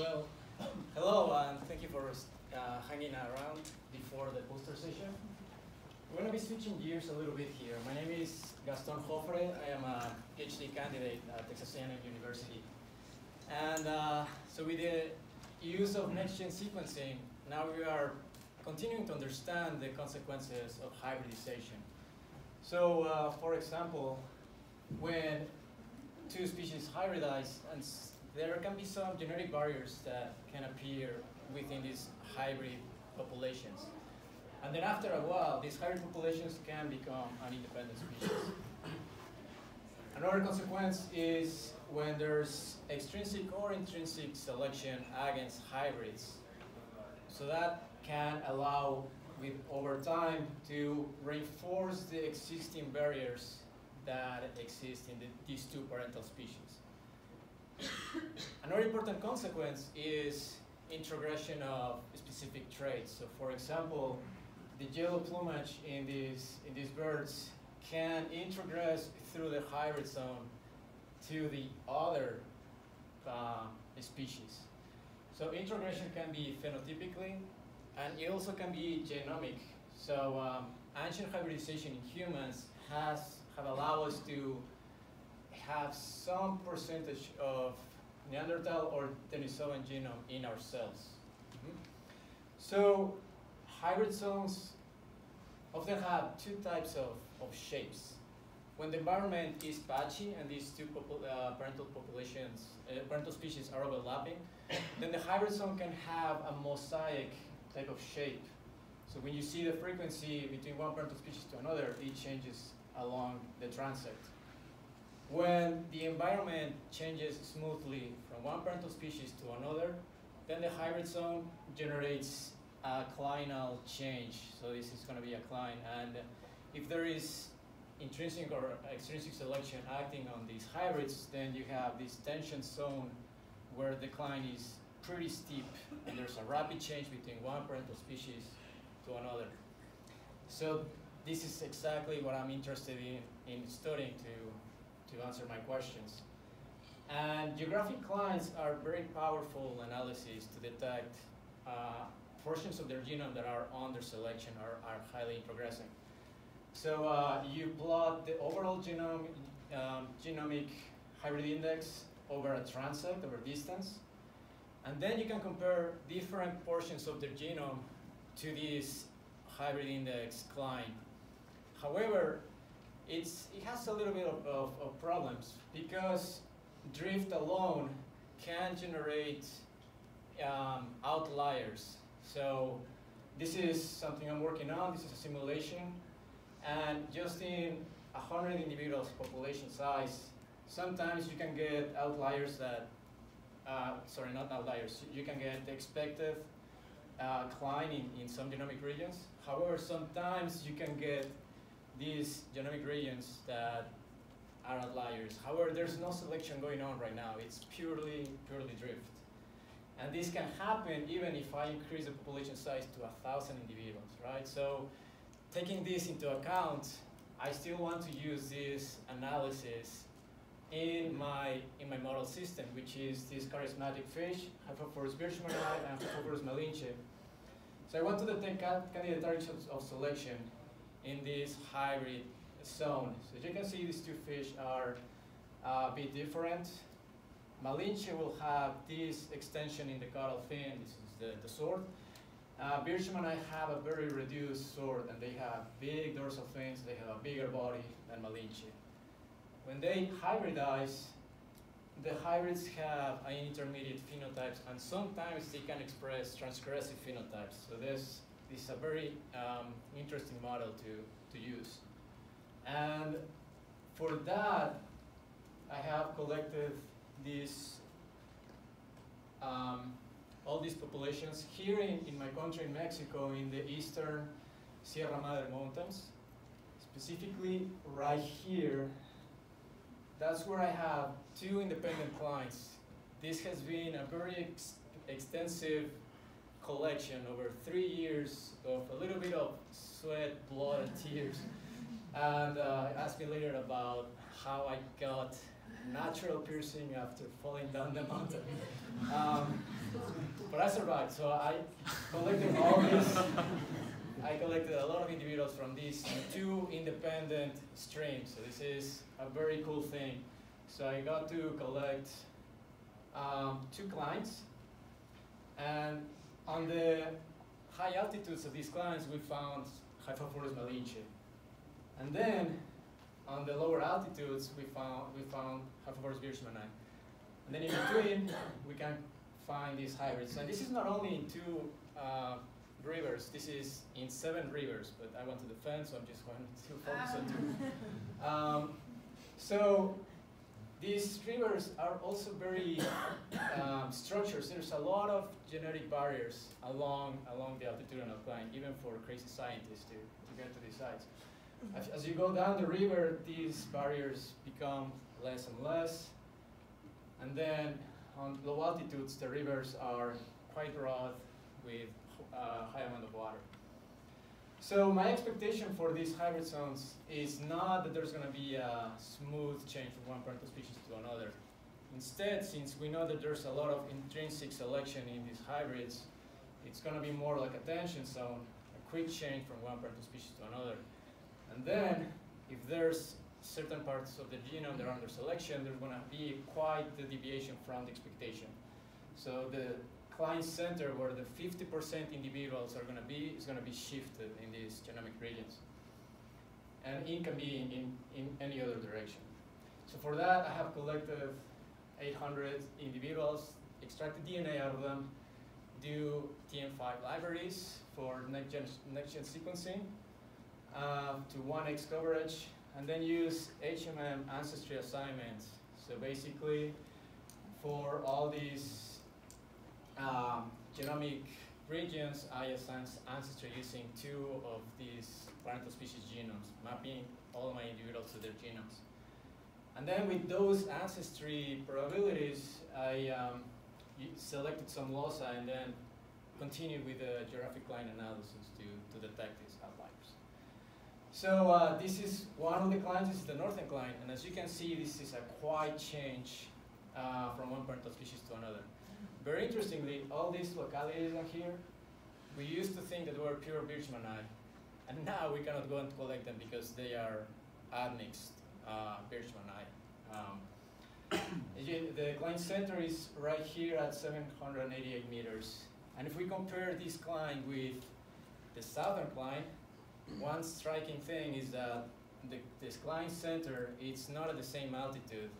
Well, hello, and thank you for uh, hanging around before the poster session. We're going to be switching gears a little bit here. My name is Gaston Jofre. I am a PhD candidate at Texas A&M University. And uh, so with the use of next-gen sequencing, now we are continuing to understand the consequences of hybridization. So, uh, for example, when two species hybridize, and there can be some genetic barriers that can appear within these hybrid populations. And then after a while, these hybrid populations can become an independent species. Another consequence is when there's extrinsic or intrinsic selection against hybrids. So that can allow, with over time, to reinforce the existing barriers that exist in the, these two parental species. Another important consequence is introgression of specific traits. So for example, the yellow plumage in these, in these birds can introgress through the hybrid zone to the other uh, species. So introgression can be phenotypically, and it also can be genomic. So um, ancient hybridization in humans has have allowed us to have some percentage of Neanderthal or Denisovan genome in our cells. Mm -hmm. So hybrid zones often have two types of, of shapes. When the environment is patchy and these two popul uh, parental populations, uh, parental species are overlapping, then the hybrid zone can have a mosaic type of shape. So when you see the frequency between one parental species to another, it changes along the transect. When the environment changes smoothly from one parental species to another, then the hybrid zone generates a clinal change. So this is going to be a cline. And if there is intrinsic or extrinsic selection acting on these hybrids, then you have this tension zone where the cline is pretty steep and there's a rapid change between one parental species to another. So this is exactly what I'm interested in, in studying to, to answer my questions. And geographic clines are very powerful analyses to detect uh, portions of their genome that are under selection or are highly progressing. So uh, you plot the overall genome, um, genomic hybrid index over a transect, over distance, and then you can compare different portions of their genome to this hybrid index cline. However, it's, it has a little bit of, of, of problems because drift alone can generate um, outliers. So this is something I'm working on. This is a simulation. And just in 100 individuals population size, sometimes you can get outliers that, uh, sorry, not outliers, you can get expected uh, cline in, in some genomic regions. However, sometimes you can get these genomic regions that are outliers. However, there's no selection going on right now. It's purely, purely drift. And this can happen even if I increase the population size to a thousand individuals, right? So taking this into account, I still want to use this analysis in my in my model system, which is this charismatic fish, Xiphophorus birchmanni and Xiphophorus malinche. So I want to detect candidate targets of selection in this hybrid zone. So as you can see, these two fish are uh, a bit different. Malinche will have this extension in the caudal fin, this is the, the sword. Uh, Birchmanni have a very reduced sword and they have big dorsal fins, they have a bigger body than Malinche. When they hybridize, the hybrids have intermediate phenotypes and sometimes they can express transgressive phenotypes. So this, this is a very um, interesting model to, to use. And for that, I have collected these um, all these populations here in, in my country, in Mexico, in the eastern Sierra Madre Mountains, specifically right here, that's where I have two independent clines. This has been a very ex extensive collection over three years of a little bit of sweat, blood, and tears. And uh, ask me later about how I got natural piercing after falling down the mountain. Um, but I survived, so I collected all this. I collected a lot of individuals from these two independent streams. So this is a very cool thing. So I got to collect um, two clines, and high altitudes of these clines, we found Xiphophorus malinche. And then on the lower altitudes, we found we found Xiphophorus birchmanni. And then in between, we can find these hybrids. And this is not only in two uh, rivers, this is in seven rivers, but I want to defend, so I'm just going to focus on two. Um, so these rivers are also very um, structured. So there's a lot of genetic barriers along along the altitudinal cline, even for crazy scientists to, to get to these sites. As, you go down the river, these barriers become less and less. And then on low altitudes, the rivers are quite broad with uh, high amount of water. So my expectation for these hybrid zones is not that there's going to be a smooth change from one parental species to another. Instead, since we know that there's a lot of intrinsic selection in these hybrids, it's going to be more like a tension zone, a quick change from one parental species to another. And then, if there's certain parts of the genome that are under selection, there's going to be quite the deviation from the expectation. So the cline center where the 50% individuals are going to be is going to be shifted in these genomic regions. And it can be in, in, in any other direction. So for that, I have collected 800 individuals, extract the DNA out of them, do Tn5 libraries for next-gen next -gen sequencing um, to 1x coverage, and then use HMM ancestry assignments. So basically, for all these um, genomic regions, I assign ancestry using two of these parental species genomes, mapping all my individuals to their genomes. And then with those ancestry probabilities, I um, selected some loci and then continued with the geographic cline analysis to, to detect these outliers. So uh, this is one of the clines, this is the northern cline, and as you can see, this is a quite change uh, from one parental species to another. Very interestingly, all these localities on here, we used to think that were pure birchmanni, and now we cannot go and collect them because they are admixed uh, birchmanni. Um, the cline center is right here at 788 meters. And if we compare this cline with the southern cline, one striking thing is that the, this cline center, it's not at the same altitude.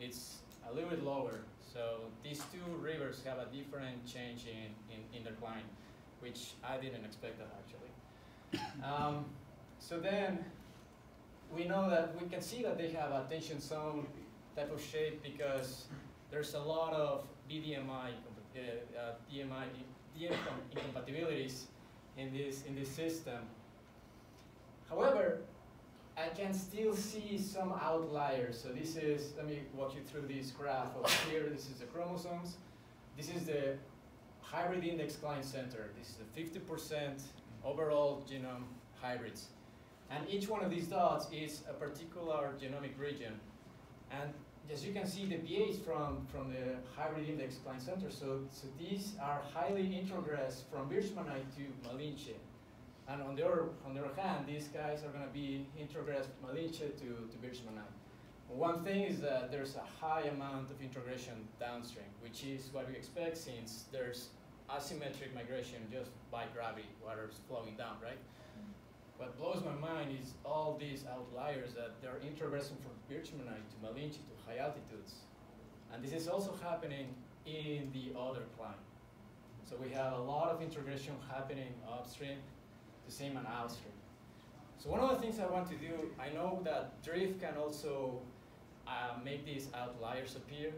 It's a little bit lower. So these two rivers have a different change in, in, in their climate, which I didn't expect that actually. Um, so then we know that we can see that they have a tension zone type of shape because there's a lot of BDMI, uh, uh, DMI, DM incompatibilities in this, in this system. However, I can still see some outliers. So this is, let me walk you through this graph over here. This is the chromosomes. This is the hybrid index cline center. This is the 50% overall genome hybrids. And each one of these dots is a particular genomic region. And as you can see, deviates from, from the hybrid index cline center. So, so these are highly introgressed from Birchmanni to Malinche. And on the other, on the other hand, these guys are going to be introgressed Malinche to, to Birchmanni. One thing is that there's a high amount of introgression downstream, which is what we expect since there's asymmetric migration just by gravity, water's flowing down, right? What blows my mind is all these outliers that they're introgressing from Birchmanni to Malinche to high altitudes. And this is also happening in the other cline. So we have a lot of introgression happening upstream the same on outstream. So one of the things I want to do, I know that drift can also uh, make these outliers appear.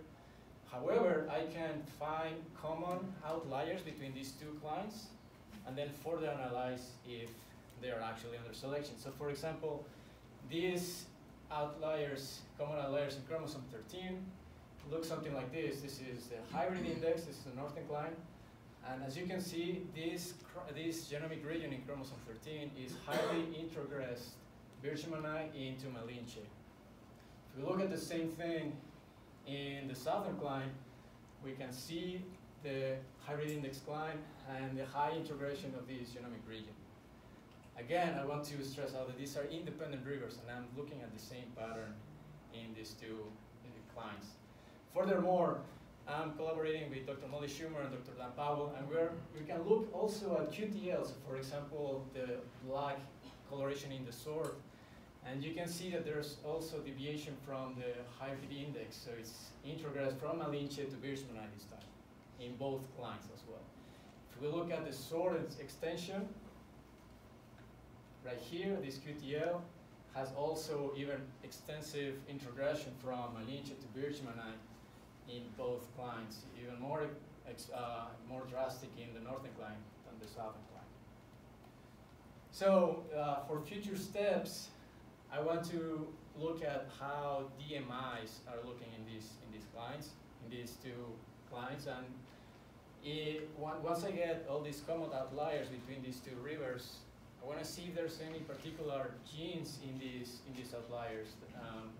However, I can find common outliers between these two clines and then further analyze if they are actually under selection. So for example, these outliers, common outliers in chromosome 13, look something like this. This is the hybrid index, this is the northern cline. And as you can see, this, this genomic region in chromosome 13 is highly introgressed Birchmanni into Malinche. If we look at the same thing in the southern cline, we can see the hybrid index cline and the high integration of this genomic region. Again, I want to stress out that these are independent rivers, and I'm looking at the same pattern in these two clines. Furthermore, I'm collaborating with Dr. Molly Schumer and Dr. Dan Powell, and we're, we can look also at QTLs, for example, the black coloration in the sword. And you can see that there's also deviation from the hybrid index, so it's introgress from Malinche to Birchmanni this time, in both clines as well. If we look at the sword extension, right here, this QTL has also even extensive introgression from Malinche to Birchmanni in both clines, even more, uh, more drastic in the northern cline than the southern cline. So uh, for future steps, I want to look at how DMIs are looking in these in these clines, in these two clines, and it, once I get all these common outliers between these two rivers, I want to see if there's any particular genes in these in these outliers. Um,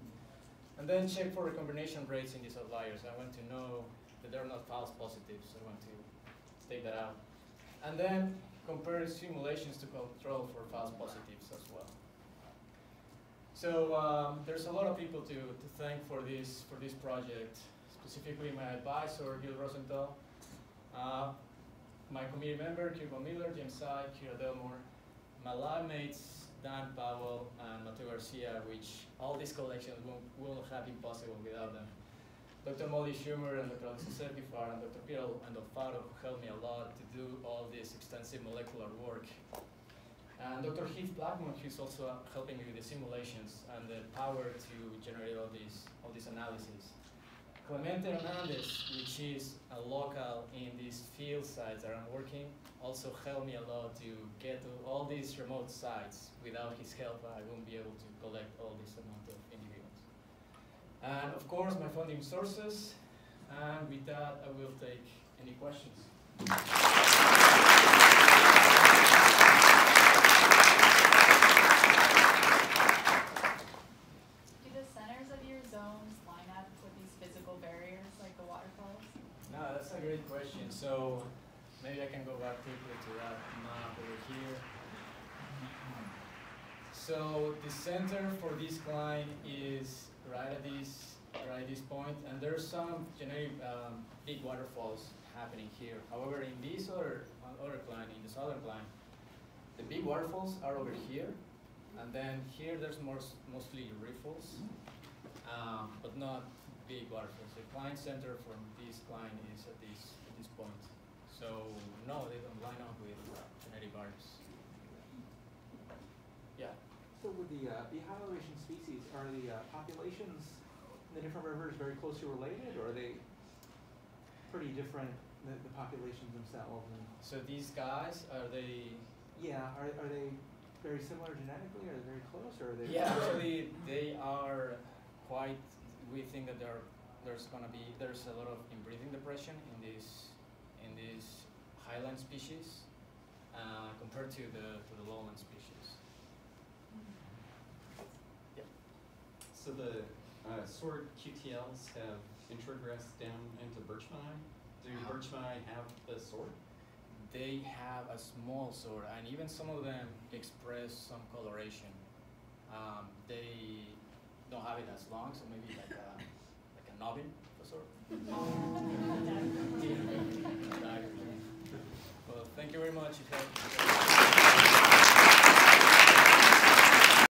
and then check for recombination rates in these outliers. I want to know that they're not false positives. I want to take that out. And then compare simulations to control for false positives as well. So um, there's a lot of people to, to thank for this for this project, specifically my advisor, Gil Rosenthal, uh, my committee member, Kirby Miller, James Tsai, Kira Delmore, my lab mates, Dan Powell, and Mateo Garcia, which all these collections will have been possible without them. Dr. Molly Schumer and Dr. Alexis Serpifar and Dr. Peter Andolfatto helped me a lot to do all this extensive molecular work. And Dr. Heath Blackmon, who's also helping me with the simulations and the power to generate all these, all these analyses. Clemente Hernandez, which is a local in these field sites that I'm working, also helped me a lot to get to all these remote sites. Without his help, I wouldn't be able to collect all this amount of individuals. And of course, my funding sources. And with that, I will take any questions. Do the centers of your zones line up with these physical barriers like the waterfalls? No, that's a great question. So Maybe I can go back quickly to that map over here. So the center for this cline is right at this right at this point, and there's some generic um, big waterfalls happening here. However, in this other other cline, in the southern cline, the big waterfalls are over here, and then here there's more mostly riffles, um, but not big waterfalls. The cline center from this cline is at this at this point. So no, they don't line up with genetic barriers. Yeah. So with the uh, the high species, are the uh, populations in the different rivers very closely related, or are they pretty different, the, the populations themselves? And so these guys, are they? Yeah, are, are they very similar genetically? Are they very close, or are they? Yeah, actually, they are quite. We think that there there's gonna be there's a lot of inbreeding depression in these in these highland species uh, compared to the, to the lowland species. So the uh, sword QTLs have introgressed down into Birchmanni. Do uh-huh. Have the sword? They have a small sword, and even some of them express some coloration. Um, they don't have it as long, so maybe like a, like a nobbin of a sword. Well, thank you very much.